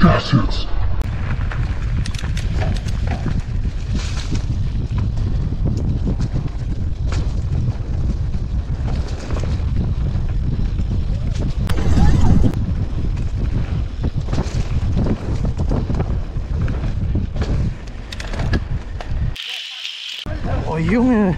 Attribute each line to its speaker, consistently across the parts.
Speaker 1: Hits.
Speaker 2: Oh Junge.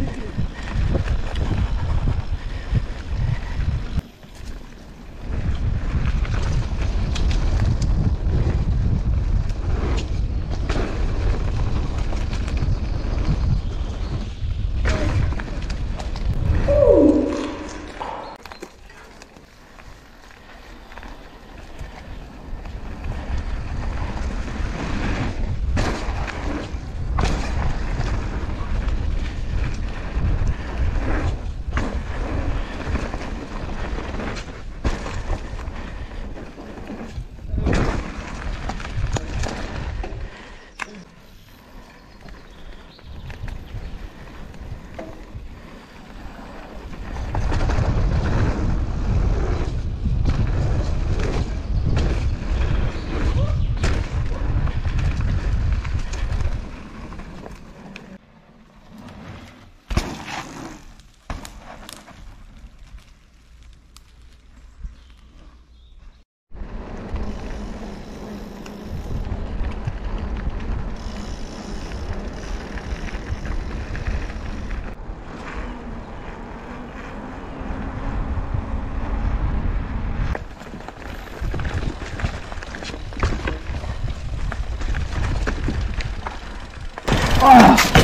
Speaker 2: Ah!